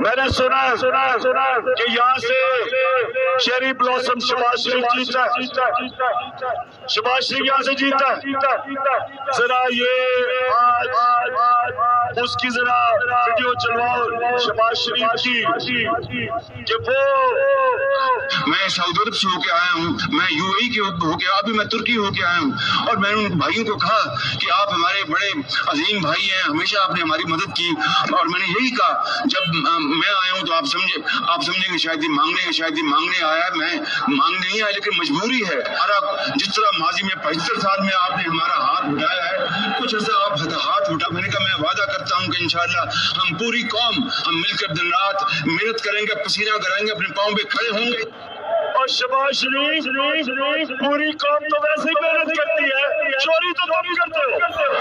میں نے سنا سنا سنا کہ یہاں سے شیری بلاسم شباز شریف جیتا ہے۔ شباز شریف یہاں سے جیتا ہے۔ ذرا یہ اس کی ذرا ویڈیو چلواؤ شباز شریف کی، کہ وہ میں سعودی عرب سے ہو کے آیا ہوں، میں یو اے کے ہو کے ابھی میں ترکی ہو کے آیا ہوں، اور میں نے ان بھائیوں کو کہا کہ آپ ہمارے بڑے عظیم بھائی ہیں، ہمیشہ آپ نے ہماری مدد کی، اور میں نے یہی کہا، جب میں آیا ہوں تو آپ سمجھے، آپ سمجھیں گے شاید یہ مانگنے شاید یہ مانگنے آیا ہے، میں مانگنے نہیں آیا، لیکن مجبوری ہے۔ ہمارا جس طرح ماضی میں پچہتر سال میں آپ نے ہمارا ہاتھ اٹھایا ہے، کچھ ایسا وعدہ کرتا ہوں کہ انشاءاللہ ہم پوری قوم ہم مل کر دن رات محنت کریں گے، پسینہ کریں گے، اپنے پاؤں پہ کھڑے ہوں گے۔ اور شباز شریف، پوری قوم تو ویسے ہی محنت کرتی ہے، چوری تو تم کرتے ہو۔